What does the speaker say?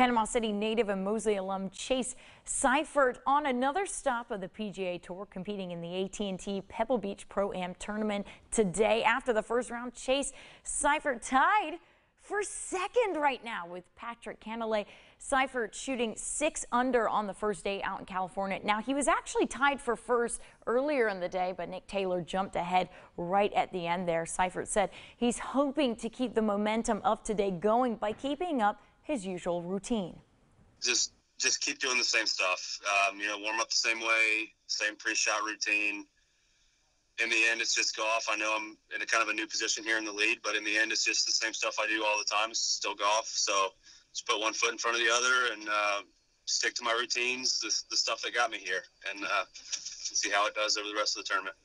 Panama City native and Mosley alum Chase Seiffert on another stop of the PGA Tour competing in the AT&T Pebble Beach Pro-Am tournament today. After the first round, Chase Seiffert tied for second right now with Patrick Cantlay. Seiffert shooting six under on the first day out in California. Now, he was actually tied for first earlier in the day, but Nick Taylor jumped ahead right at the end there. Seiffert said he's hoping to keep the momentum of today going by keeping up his usual routine. Just just keep doing the same stuff. Um, you know, warm up the same way, same pre-shot routine. In the end, it's just golf. I know I'm in a kind of a new position here in the lead, but in the end, it's just the same stuff I do all the time. It's still golf. So just put one foot in front of the other and uh, stick to my routines, the, the stuff that got me here, and uh, see how it does over the rest of the tournament.